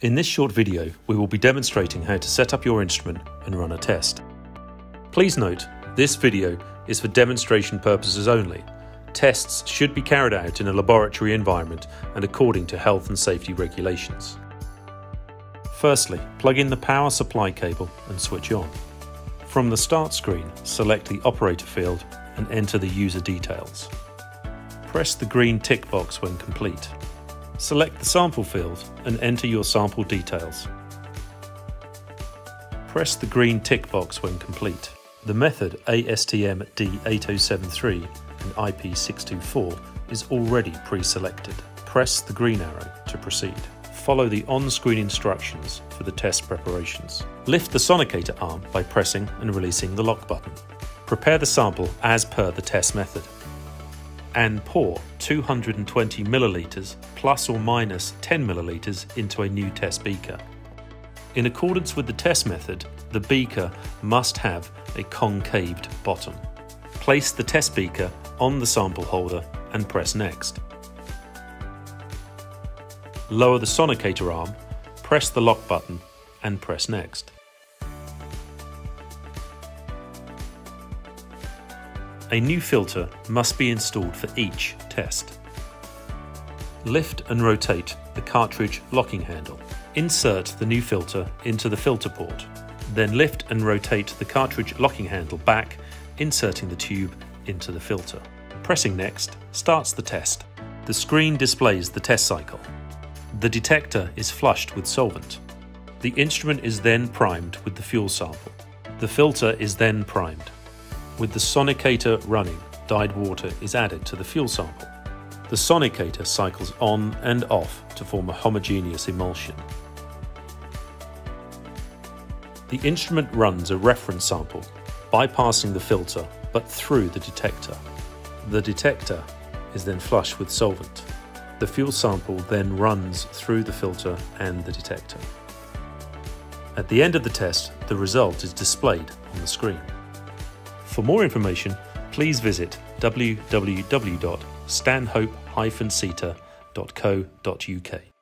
In this short video, we will be demonstrating how to set up your instrument and run a test. Please note, this video is for demonstration purposes only. Tests should be carried out in a laboratory environment and according to health and safety regulations. Firstly, plug in the power supply cable and switch on. From the start screen, select the operator field and enter the user details. Press the green tick box when complete. Select the sample field and enter your sample details. Press the green tick box when complete. The method ASTM D8073 and IP624 is already pre-selected. Press the green arrow to proceed. Follow the on-screen instructions for the test preparations. Lift the sonicator arm by pressing and releasing the lock button. Prepare the sample as per the test method and pour 220 millilitres plus or minus 10 millilitres into a new test beaker. In accordance with the test method, the beaker must have a concaved bottom. Place the test beaker on the sample holder and press next. Lower the sonicator arm, press the lock button and press next. A new filter must be installed for each test. Lift and rotate the cartridge locking handle. Insert the new filter into the filter port. Then lift and rotate the cartridge locking handle back, inserting the tube into the filter. Pressing next starts the test. The screen displays the test cycle. The detector is flushed with solvent. The instrument is then primed with the fuel sample. The filter is then primed. With the sonicator running, dyed water is added to the fuel sample. The sonicator cycles on and off to form a homogeneous emulsion. The instrument runs a reference sample, bypassing the filter but through the detector. The detector is then flushed with solvent. The fuel sample then runs through the filter and the detector. At the end of the test, the result is displayed on the screen. For more information, please visit www.stanhope-seta.co.uk.